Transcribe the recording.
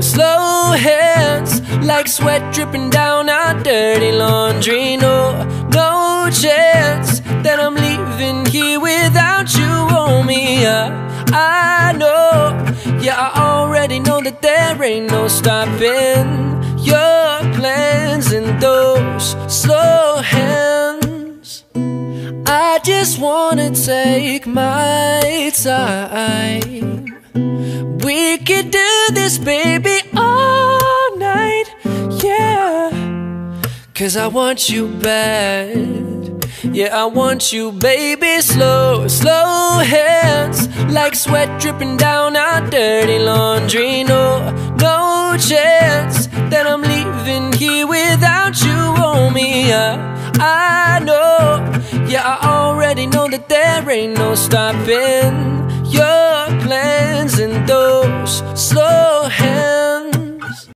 slow, hands Like sweat dripping down our dirty laundry. No, no chance that I'm leaving here without you on me. Yeah, I know, yeah I already know that there ain't no stopping Your plans and those slow hands. I just wanna take my time we could do this, baby, all night, yeah. Cause I want you bad. Yeah, I want you, baby, slow, slow hands Like sweat dripping down our dirty laundry No, no chance that I'm leaving here without you oh me yeah, I know, yeah, I already know that there ain't no stopping slow.